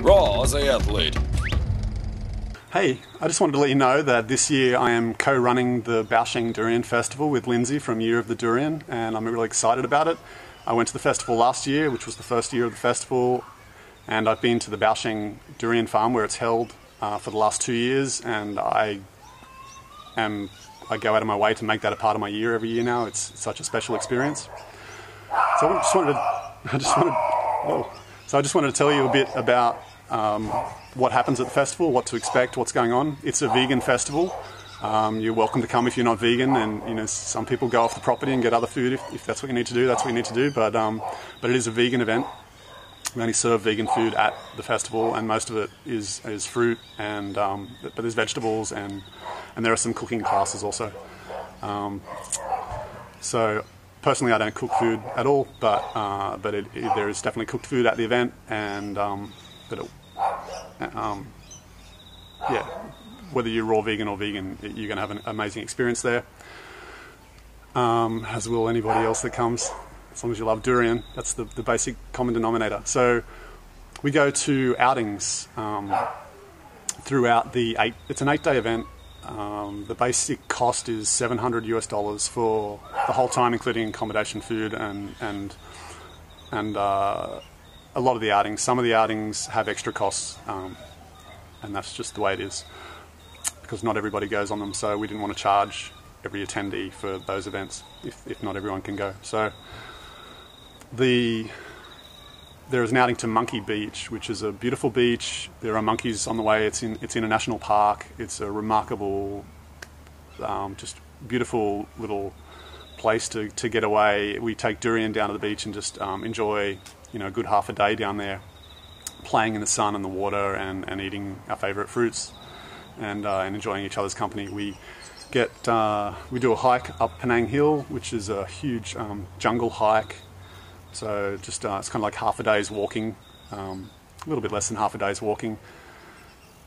Raw Aussie Athlete. Hey, I just wanted to let you know that this year I am co-running the Baosheng Durian Festival with Lindsay from Year of the Durian, and I'm really excited about it. I went to the festival last year, which was the first year of the festival, and I've been to the Baosheng Durian Farm where it's held uh, for the last two years, and I am I go out of my way to make that a part of my year every year now. It's such a special experience. So I just wanted to, I just wanted, whoa. So I just wanted to tell you a bit about um, what happens at the festival, what to expect, what's going on. It's a vegan festival. Um, you're welcome to come if you're not vegan, and you know some people go off the property and get other food if, if that's what you need to do. That's what you need to do. But um, but it is a vegan event. We only serve vegan food at the festival, and most of it is is fruit and um, but there's vegetables and and there are some cooking classes also. Um, so personally, I don't cook food at all, but uh, but it, it, there is definitely cooked food at the event, and um, but it, um, yeah, whether you're raw vegan or vegan, you're going to have an amazing experience there. Um, as will anybody else that comes, as long as you love durian. That's the, the basic common denominator. So we go to outings um, throughout the eight. It's an eight-day event. Um, the basic cost is 700 US dollars for the whole time, including accommodation, food, and and and uh, a lot of the outings. Some of the outings have extra costs, um, and that's just the way it is because not everybody goes on them. So we didn't want to charge every attendee for those events if, if not everyone can go. So the there is an outing to Monkey Beach, which is a beautiful beach. There are monkeys on the way. It's in it's in a national park. It's a remarkable, um, just beautiful little place to, to get away. We take Durian down to the beach and just um, enjoy you know a good half a day down there, playing in the sun and the water and, and eating our favourite fruits, and uh, and enjoying each other's company. We get uh, we do a hike up Penang Hill, which is a huge um, jungle hike so just uh, it's kind of like half a day's walking, um, a little bit less than half a day's walking,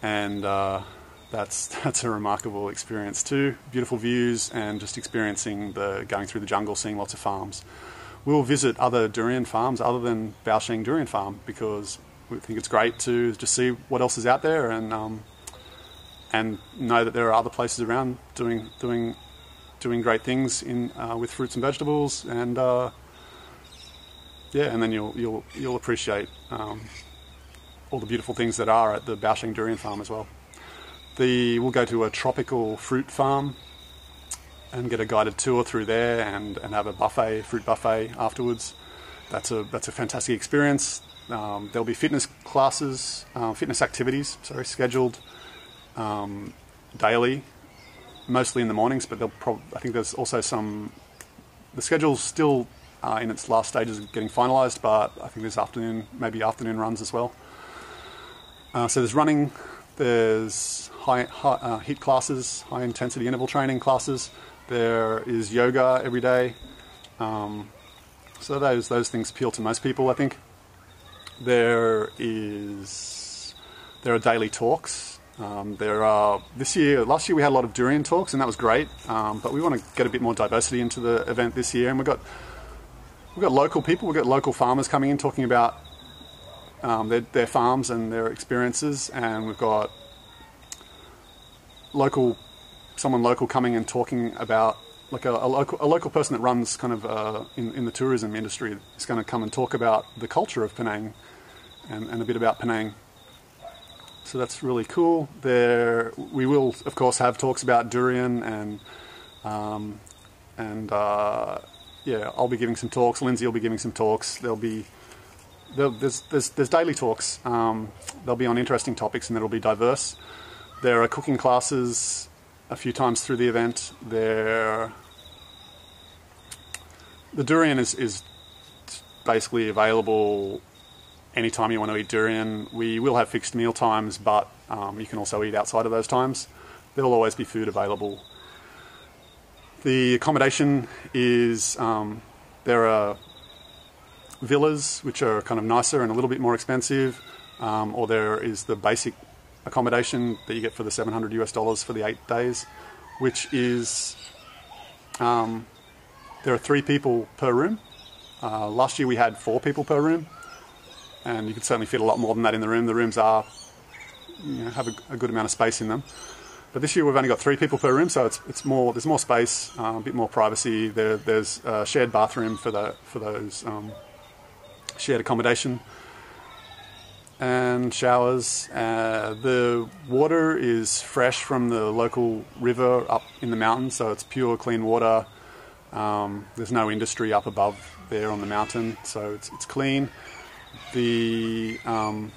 and uh, that's that's a remarkable experience too. Beautiful views and just experiencing the going through the jungle, seeing lots of farms. We'll visit other durian farms other than Baosheng Durian Farm because we think it's great to just see what else is out there and um, and know that there are other places around doing doing doing great things in uh, with fruits and vegetables and uh, yeah, and then you'll you'll you'll appreciate um, all the beautiful things that are at the Baosheng Durian Farm as well. The we'll go to a tropical fruit farm and get a guided tour through there and, and have a buffet, fruit buffet afterwards. That's a that's a fantastic experience. Um, there'll be fitness classes, uh, fitness activities, sorry, scheduled um, daily, mostly in the mornings. But they'll prob- I think there's also some. The schedule's still uh, in its last stages of getting finalised, but I think there's afternoon, maybe afternoon runs as well. Uh, so there's running, there's high, high uh, HIIT classes, high intensity interval training classes. There is yoga every day. Um, so those those things appeal to most people, I think. There is there are daily talks. Um, there are this year, last year we had a lot of durian talks, and that was great. Um, but we want to get a bit more diversity into the event this year, and we've got we've got local people, we've got local farmers coming in talking about um, their, their farms and their experiences, and we've got local someone local coming and talking about like a, a, local, a local person that runs kind of uh, in, in the tourism industry is going to come and talk about the culture of Penang and, and a bit about Penang. So that's really cool. There, we will of course have talks about durian and um, and uh, yeah, I'll be giving some talks. Lindsay will be giving some talks. There'll be there's, there's, there's daily talks. Um, they'll be on interesting topics and it'll be diverse. There are cooking classes a few times through the event. There, the durian is, is basically available anytime you want to eat durian. We will have fixed meal times, but um, you can also eat outside of those times. There'll always be food available the accommodation is um, there are villas which are kind of nicer and a little bit more expensive, um, or there is the basic accommodation that you get for the 700 US dollars for the eight days, which is um, there are three people per room. Uh, last year we had four people per room, and you can certainly fit a lot more than that in the room. The rooms are, you know, have a, a good amount of space in them. But this year we've only got three people per room, so it's, it's more. There's more space, uh, a bit more privacy. There, there's a shared bathroom for the for those um, shared accommodation and showers. Uh, the water is fresh from the local river up in the mountains, so it's pure, clean water. Um, there's no industry up above there on the mountain, so it's, it's clean. The um,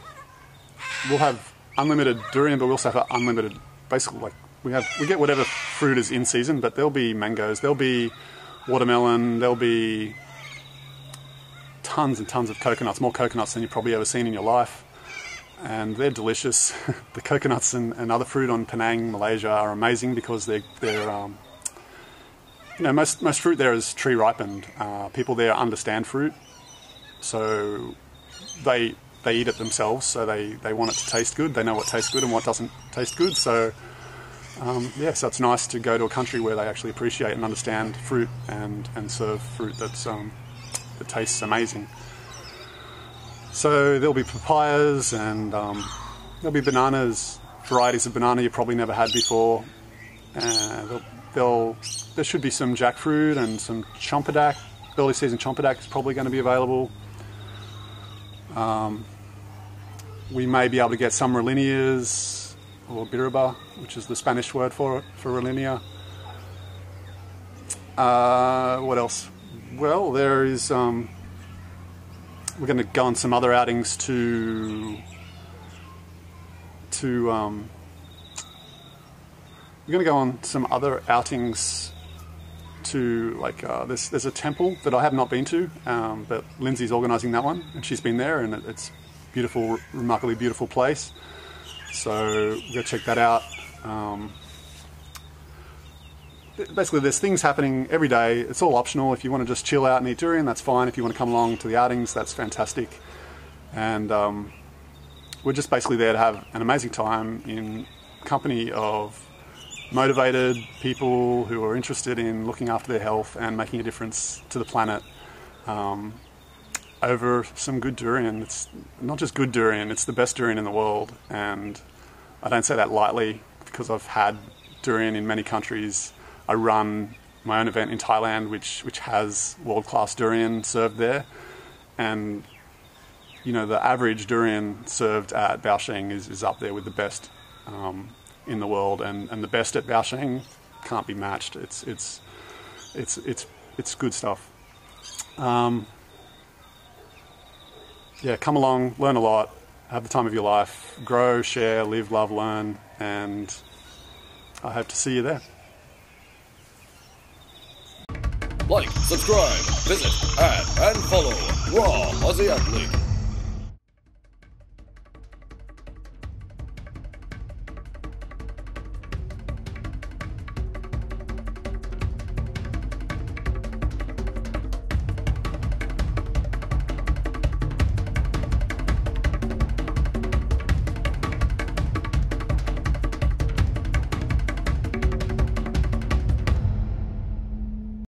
we'll have unlimited durian, but we also have unlimited, basically like we have we get whatever fruit is in season, but there'll be mangoes, there'll be watermelon, there'll be tons and tons of coconuts, more coconuts than you've probably ever seen in your life and they're delicious. the coconuts and, and, other fruit on Penang, Malaysia, are amazing because they're they're um, you know most most fruit there is tree ripened. Uh, people there understand fruit, so they they eat it themselves. So they, they want it to taste good. They know what tastes good and what doesn't taste good. So um, yeah, so it's nice to go to a country where they actually appreciate and understand fruit and and serve fruit that's um, that tastes amazing. So there'll be papayas and um, there'll be bananas, varieties of banana you probably never had before. There'll, there should be some jackfruit and some chompedak. Early season chompedak is probably going to be available. Um, we may be able to get some rollinias or birba, which is the Spanish word for for rollinia. Uh, what else? Well, there is um, we're going to go on some other outings to to um, we're going to go on some other outings to like uh, there's there's a temple that I have not been to, um, but Lindsay's organising that one, and she's been there, and it, it's beautiful, remarkably beautiful place. So we'll go check that out. Um, basically there's things happening every day. It's all optional. If you want to just chill out and eat durian, that's fine. If you want to come along to the outings, that's fantastic. And um, we're just basically there to have an amazing time in company of motivated people who are interested in looking after their health and making a difference to the planet um, over some good durian. It's not just good durian, it's the best durian in the world. And I don't say that lightly because I've had durian in many countries I run my own event in Thailand, which which has world class durian served there, and you know the average durian served at Baosheng is, is up there with the best um, in the world, and, and the best at Baosheng can't be matched. It's it's it's it's it's good stuff. Um, yeah, come along, learn a lot, have the time of your life, grow, share, live, love, learn, and I hope to see you there. Like, subscribe, visit, add, and follow Raw Aussie Athlete.